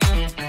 Mm-hmm.